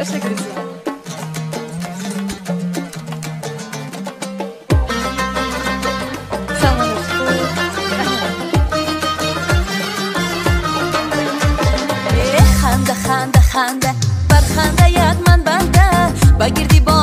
też tak ханда, ханда, барханда банда.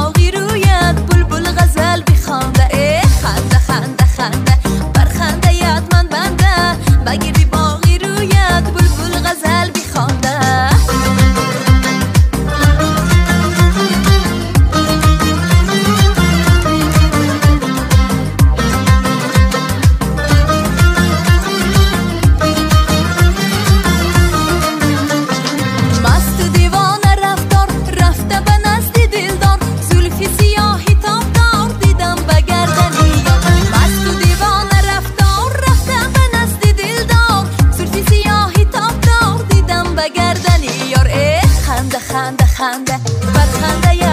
bakanda handa bakanda ya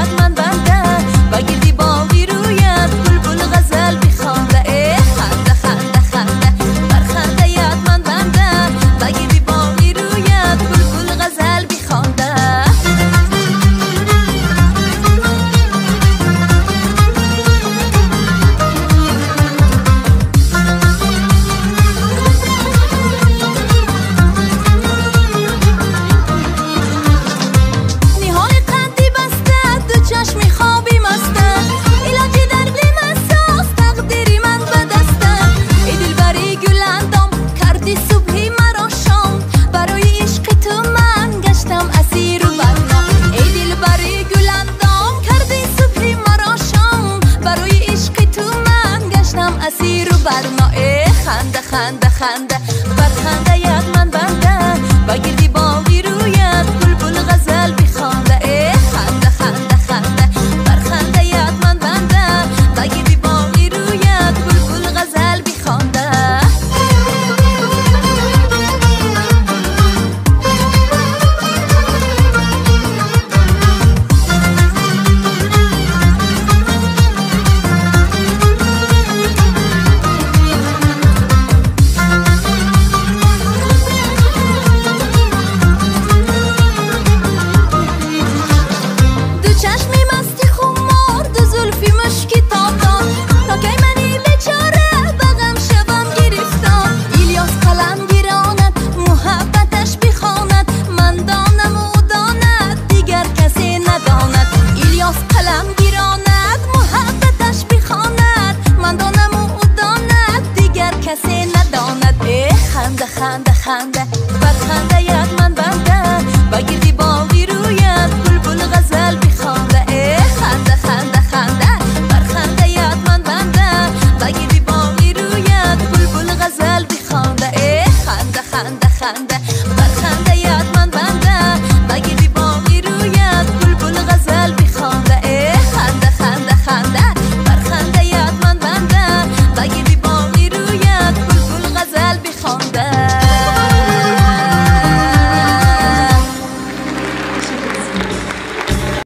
اسیر و بر ماه خنده خنده خنده. بر خنده من بنده. بگیر قلم گیراند محققش بخواند من دانم و او داند دیگر کسی نداند. ای خنده خنده خنده بر خنده ید من بنده. بگیردی باقی رویت بلبل غزل بخوانده ای خنده خنده خنده بر خنده ید من بنده. بگیردی باقی رویت بلبل غزل بخوانده ای خنده خنده خنده بر خنده